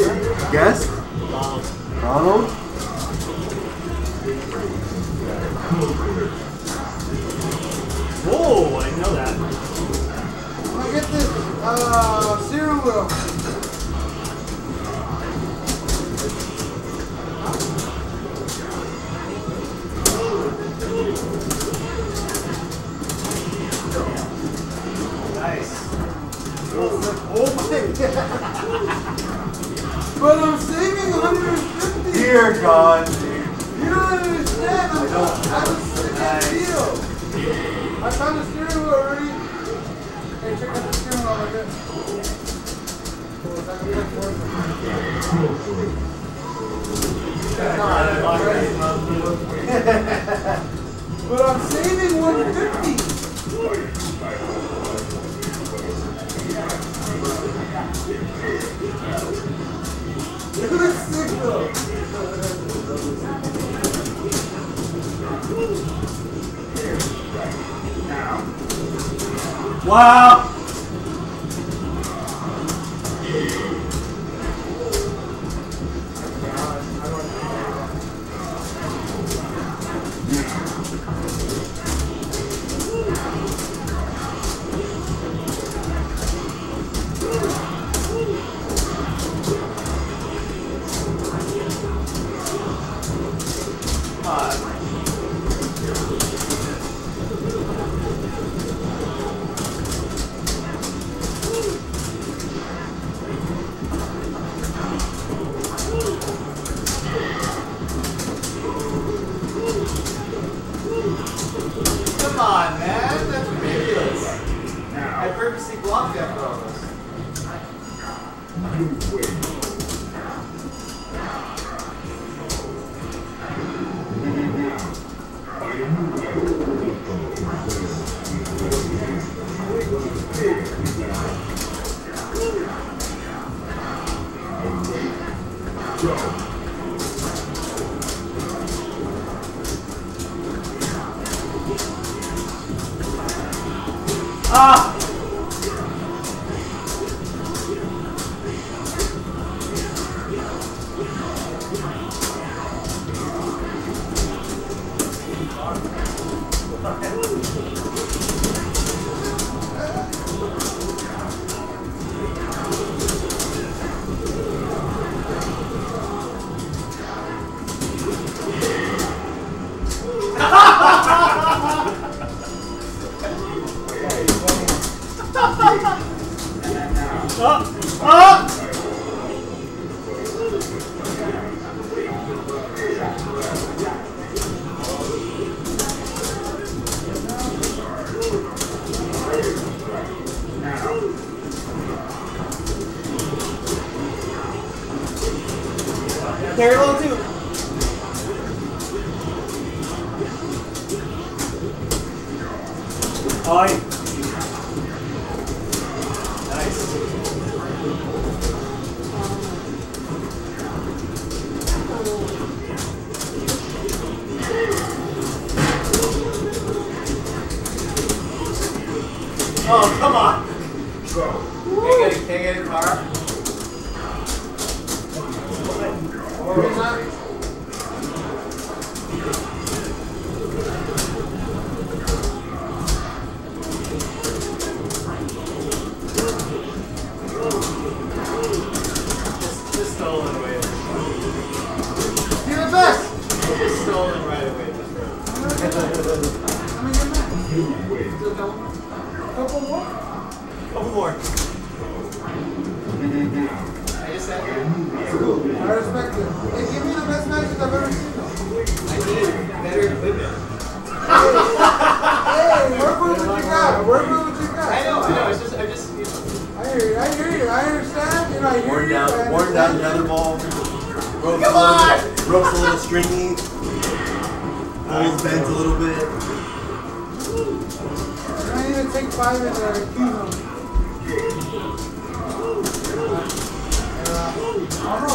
Guess? Ronald? Whoa, I know that. I'm get this uh, cereal wheel. Nice. Oh my But I'm saving 150. Dear God. You don't understand. I'm, I don't. I sick Nice. deal. I found the steering wheel already. Hey, check out the steering wheel right there. It's like a one. But I'm saving 150. Wow! Carry low too. Oi! Nice. Oh, come on. Can I get a, can I get a car? Where is that? Just, just stolen away. Be the best. Just stolen Couple more? Couple more. I just said here. I respect it. Hey, give me the best matches I've ever seen. I need better equipment. Hey, work with you got. Work with you got. I know, I know. It's just, I'm just. I hear you. I hear you. I understand. I Worn. Down, worn down the other ball. Ropes Come on! ropes a little stringy. Holes bent a little bit. I need to take five and uh. I'm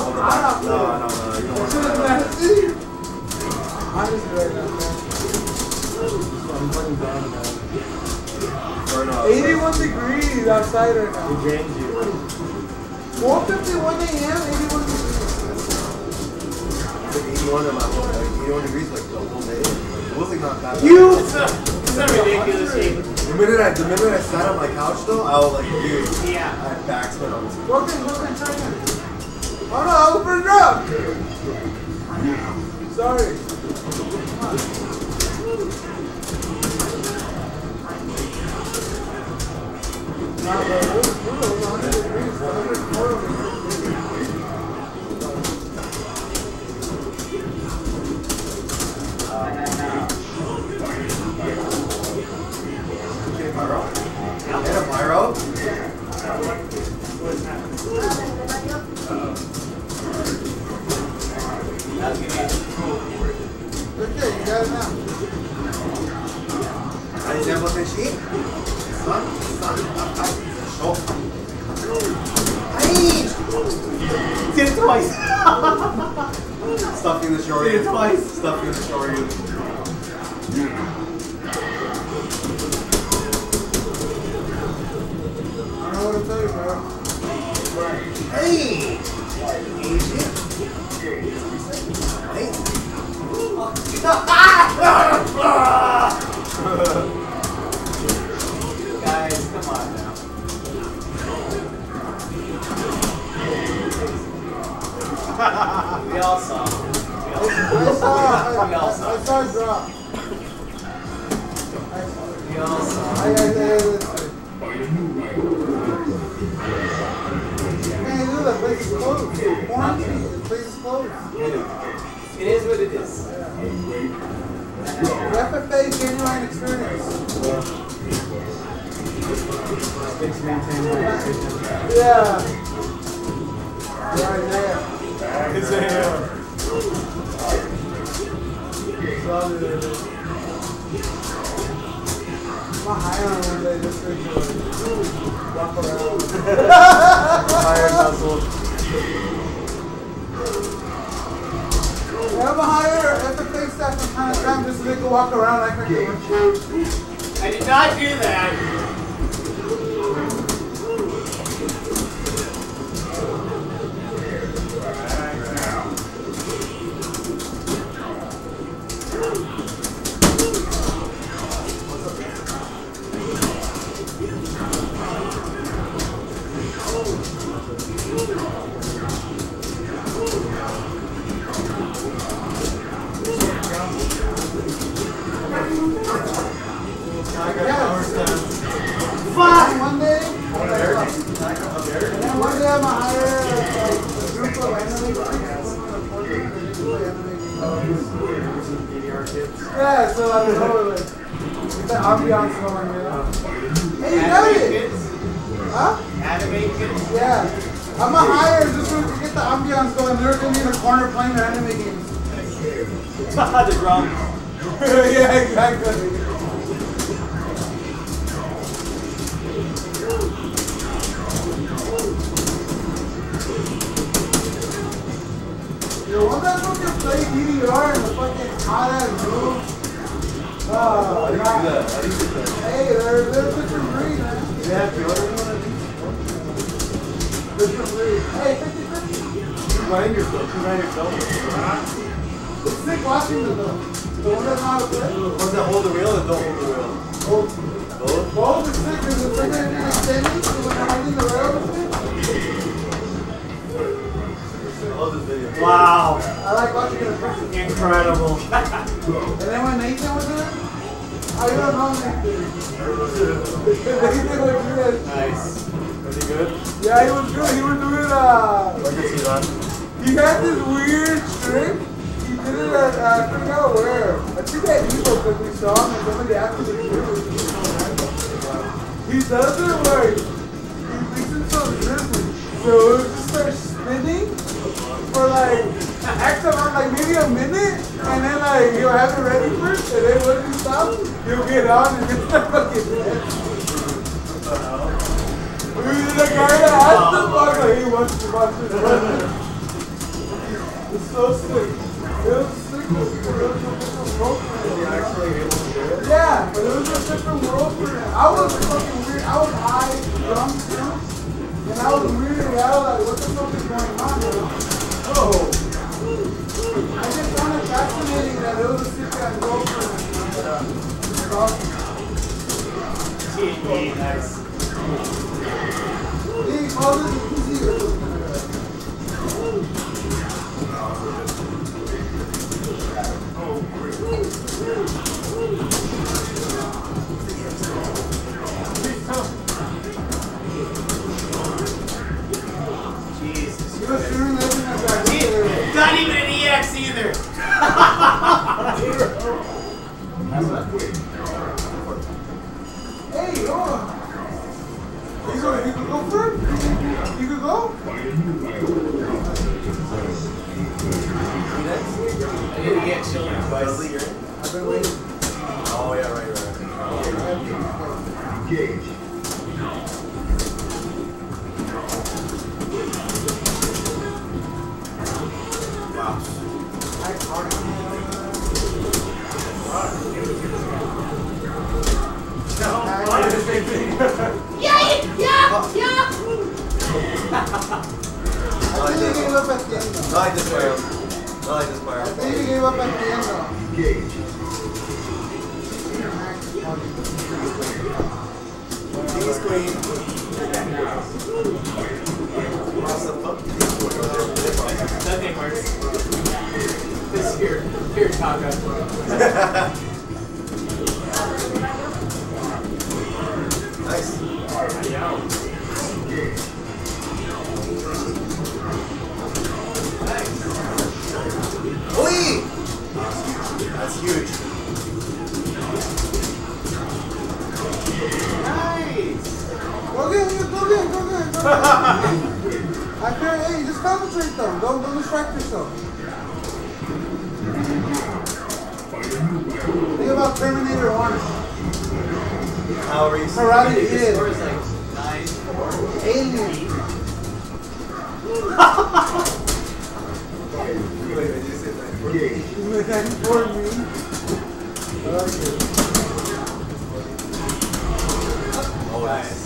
No, no, no, you don't want This is that. Honestly, right now, man. I'm running down now. Burn off. 81 degrees outside right now. It drains you. 4:51 a.m. 81 degrees. Like 81 in my whole, like 81 degrees like the whole day. It was like not that. You. It's a ridiculous. The minute I, the minute I sat on my couch though, I was like, dude, Yeah. I had backspin on this. Broken, broken, again. Oh no, I was pretty drunk. Sorry. Nah, but it was brutal. It 100 degrees, 104 degrees. Stuffing the short Did it twice. The short saw, I, We all I, saw. I saw it drop. We all saw. I, I, I, I, Man, dude, that place is closed. Quarantine, the place is closed. It is what it is. The FFA genuine experience. Yeah. Right there. It's a Saw it. I'm on one day just to walk around. Yeah, I'm a hire FFA staff from time just so they walk around. I did not do that. Yeah. I'm a hire just can get the ambiance going. They're gonna be in the corner playing their anime games. the drums. yeah, exactly. Yo, one that fucking play DDR in the fucking hot ass room. Oh, you do God. that? Do you do that? Hey, they're, they're different breed, man. Yeah, Jordan, one Hey, 50 50. Ryan yourself. You Ryan yourself. It's sick watching. The play. Ones that hold the wheel and don't hold the wheel. Oh, Both? Both is sick because the trigger is extending, so when I'm holding the rail. I love this video. Wow. I like watching it in person. Incredible. And then when Nathan was there, I don't know Nathan. Nathan was good. nice. Is he good? Yeah, he was good. He was doing, uh, I can see that. he had this weird trick. He did it at, uh, I forgot where. I think at Evo because we saw him and somebody asked him to do it. He does it where he thinks it's so. So it would just start spinning for like X amount, like maybe a minute, and then like he'll have it ready first, and then when he stops, he'll get on and get the fucking. The guy that him, was like, he wants to watch brother. It's so sick. It was sick. It was a different world for him. Actually able to do it. Yeah, but it was a different world for him. I was fucking weird. I was high, drunk, too. And I was weirded out, like, what the fuck is going on, bro? Oh. I just found it fascinating that it was a sick and girlfriend. But, uh, it's awesome. Nice. He called it a didn't EX children twice. Leslie, you're Nothing works. This here, here, Taka. Nice. Oi! That's I feel, hey, just concentrate though. Don't, don't distract yourself. Think about Terminator 1. How are you? Karate This Kid. score is like Alien. Wait, you say that? Engage. You make that for me. Okay. Oh, nice.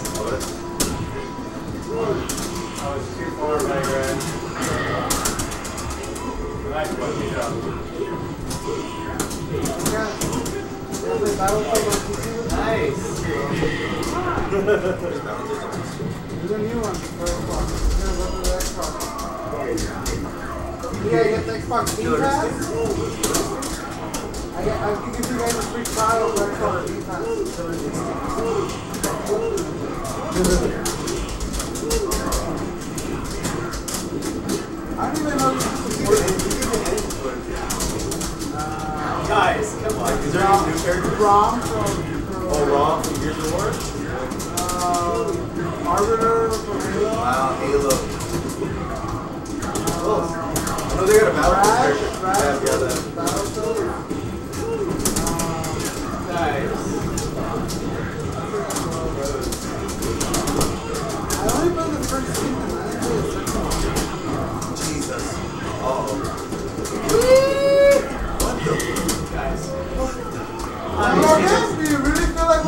That's- I was too far back, Red. Nice one, you know. Nice. There's a new one for Xbox. Yeah, you get the Xbox Game Pass. I, get, I can give you guys a free trial for Xbox Game Pass. I don't even know if this is Guys, come on. Is there any new characters? RAAM from, Oh, RAAM from Gears of War? uh, Arbiter from Halo. Wow, Halo. Close. I know they got a Battlefield character. Yeah, yeah, that.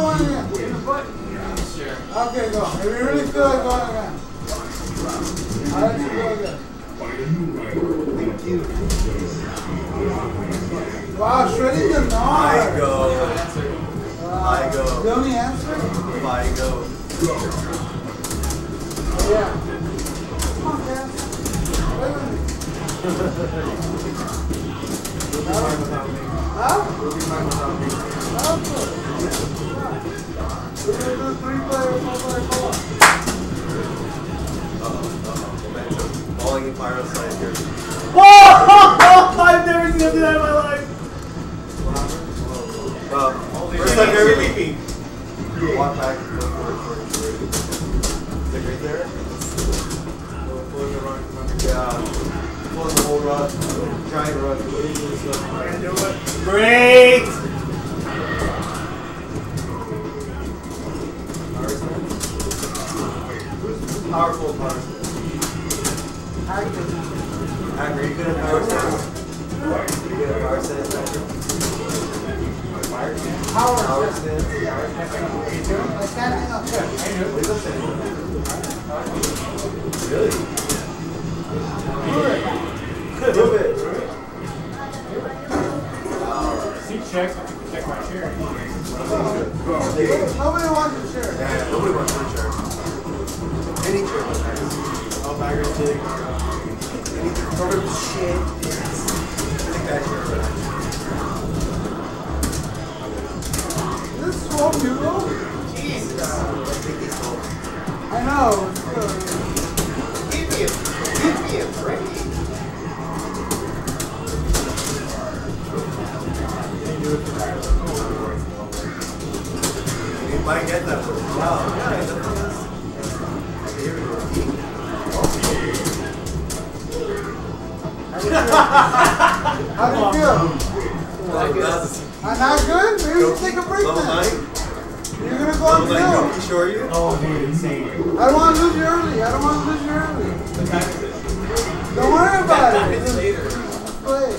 Really feel like going again? Sure. Okay, go. If you really feel like going again. I'll let you go again. Thank you. Wow, shredding the I go. I go. The only answer? I go. Yeah. Come on, Cass. Play with me. Huh? Of Whoa! I've never seen him that in my life. Well, first time ever. Walk back. Go forward, forward, forward. Is right there? Pulling the run. Yeah. Pulling the whole run. Giant it. Great. Powerful power stance. Hacker, you good at power stance? You good at power stance, Hacker? Howard. Howard Smith. Like standing up. He's upstanding. Really? Good. Move it. Seat checks, I can check my chair. Nobody wants to share. Yeah, nobody wants my chair. Any nice. Oh, Bagger Sig. Any sort of shit. I think that chair was nice. This is swamp Hugo? Jesus. I know. Give me a, give me a break. You might get that one. Wow. Yeah, he's up to this. Here we go. How do you feel? Level that's I'm not good? Maybe we should take a break level then. nine. You're gonna go on nine. field. You sure you? Oh, dude, insane. I don't want to lose you early. I don't want to lose you early. What time is it? Don't worry about Five it. minutes later. play.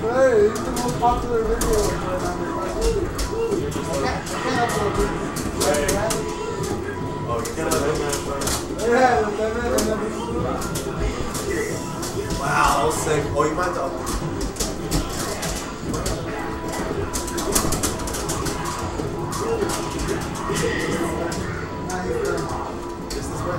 Play. This is the most popular video right Wow, sick. Oh, you might have to upload. Nice. Just this way.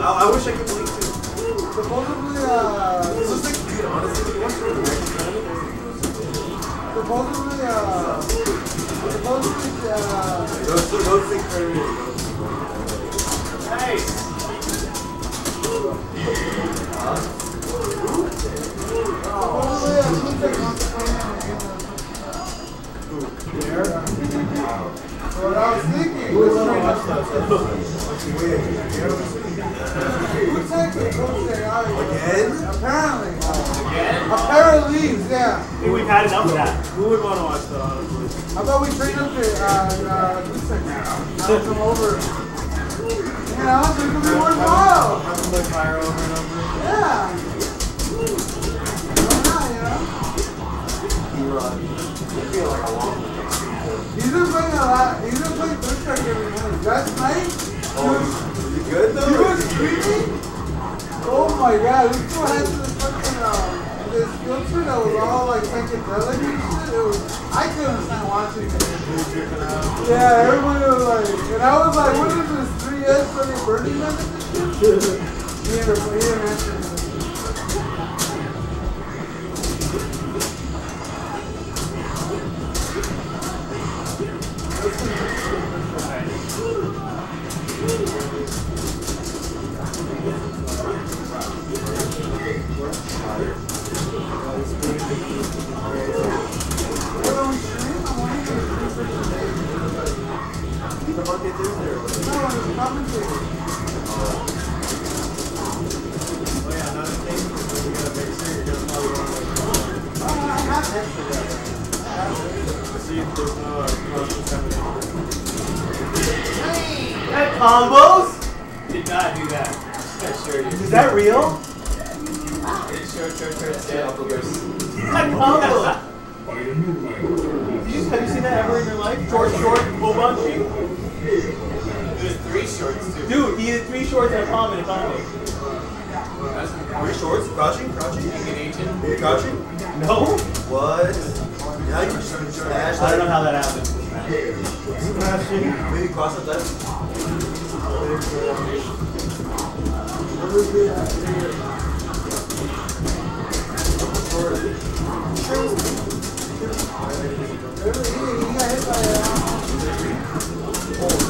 I. I, I wish I could believe too. Supposedly, uh, This was like, dude, honestly, if you watch the next channel, supposedly, uh, supposedly, uh, those those things are really Nice. supposedly, uh, Tuesday wants to come in and get the- So what I was thinking was weird. who takes it? Tuesday, all right. Again? Apparently. Again? Apparently, yeah. I think we've had enough of that. Who would want to watch that, honestly? I thought we trained up to, uh, uh, Tuesday now. Now come over. You know, so it could be worthwhile. Have to play fire over and over. Yeah. Why not, you know? Erod. I feel like a long. He's been playing a lot. He's been playing Twitch Track every night. Last night, Oh, you good though? he was screaming. Oh my god, this fool had this fucking, um, this filter that was all like psychedelic and shit. It was, I couldn't stand watching it. Yeah, everybody was like, and I was like, what is this 3S Sunday Birdie method? He didn't, he didn't answer me. Smash I don't know like, how that happened. maybe cross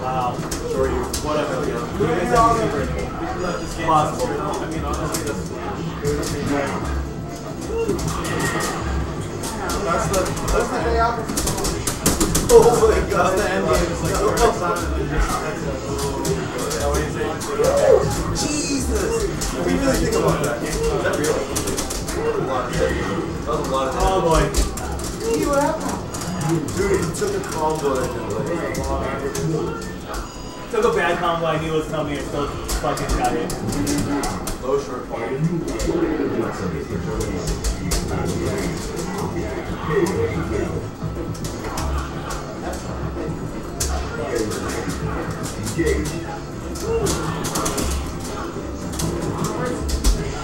Wow. Sure you. Have a left this Possible. I mean, honestly, that's. That's the. That's the. Oh my god. The game. It's like what. What think about that? Real? That was a lot of Oh boy. Dude, he took a combo. Took a bad combo, I knew was coming, and still fucking got it. Low short point.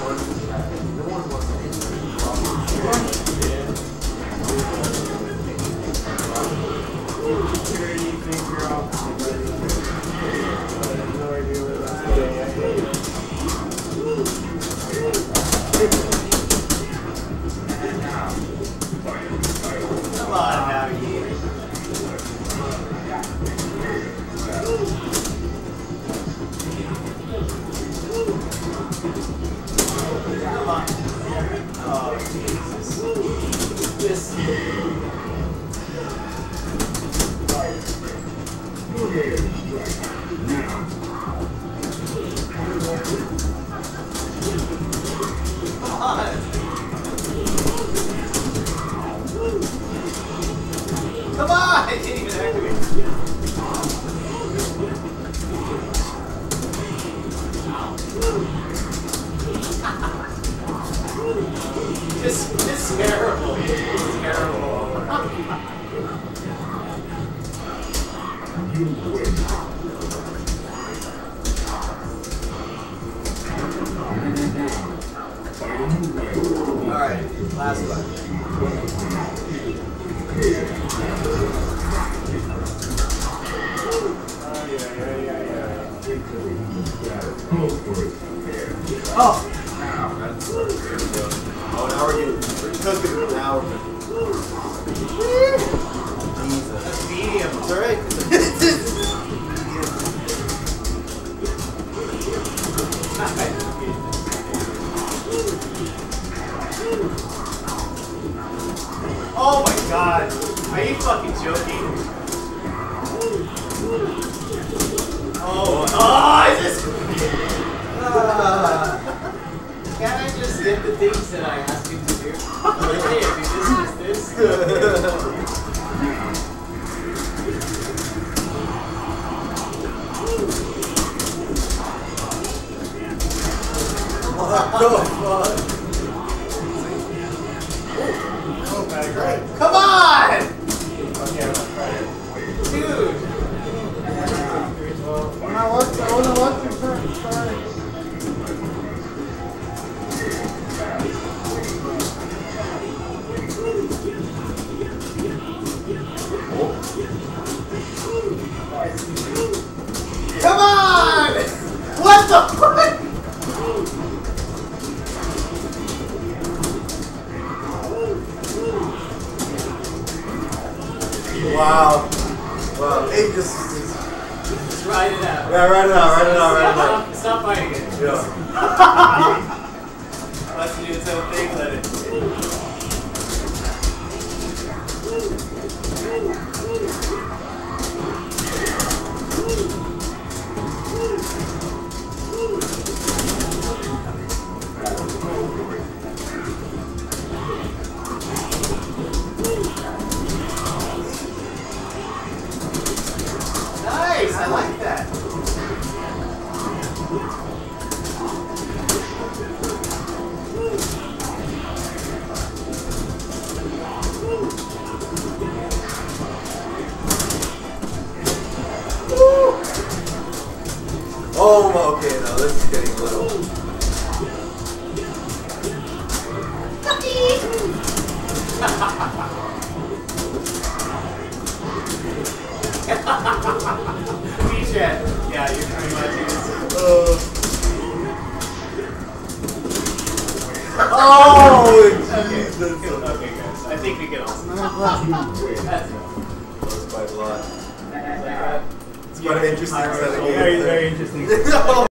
Come joking? Oh, oh, is this? Can't I just get the things that I asked you to do? Like, hey, do this, this, this. I like that. Oh, okay, now this is getting a little. Oh, Okay, Jesus. okay, guys. I think we can all. That's That's quite a lot. like that. It's quite an interesting set of games. Very, very eh? interesting.